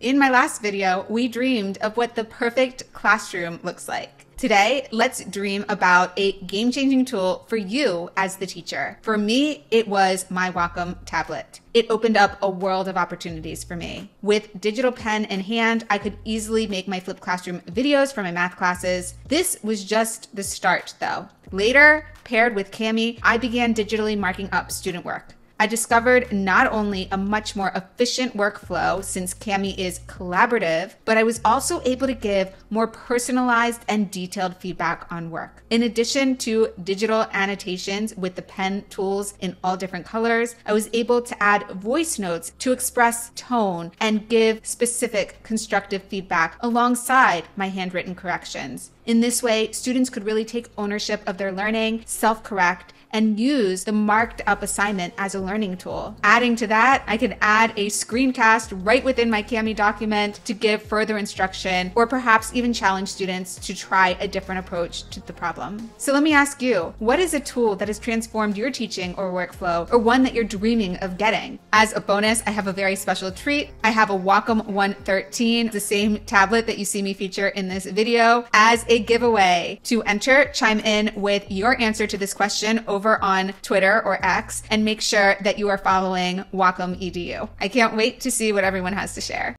In my last video, we dreamed of what the perfect classroom looks like. Today, let's dream about a game changing tool for you as the teacher. For me, it was my Wacom tablet. It opened up a world of opportunities for me. With digital pen in hand, I could easily make my flipped classroom videos for my math classes. This was just the start though. Later, paired with Kami, I began digitally marking up student work. I discovered not only a much more efficient workflow since Kami is collaborative, but I was also able to give more personalized and detailed feedback on work. In addition to digital annotations with the pen tools in all different colors, I was able to add voice notes to express tone and give specific constructive feedback alongside my handwritten corrections. In this way, students could really take ownership of their learning, self correct, and use the marked up assignment as a learning tool. Adding to that, I can add a screencast right within my Kami document to give further instruction or perhaps even challenge students to try a different approach to the problem. So let me ask you, what is a tool that has transformed your teaching or workflow or one that you're dreaming of getting? As a bonus, I have a very special treat. I have a Wacom One 13, the same tablet that you see me feature in this video as a giveaway. To enter, chime in with your answer to this question over over on Twitter or X and make sure that you are following Wacom EDU. I can't wait to see what everyone has to share.